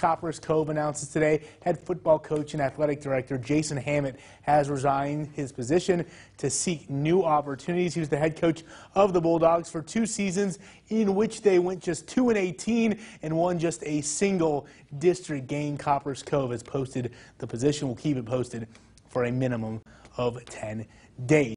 Copperas Cove announces today head football coach and athletic director Jason Hammett has resigned his position to seek new opportunities. He was the head coach of the Bulldogs for two seasons in which they went just 2 and 18 and won just a single district game. Copperas Cove has posted the position. we'll keep it posted for a minimum of 10 days.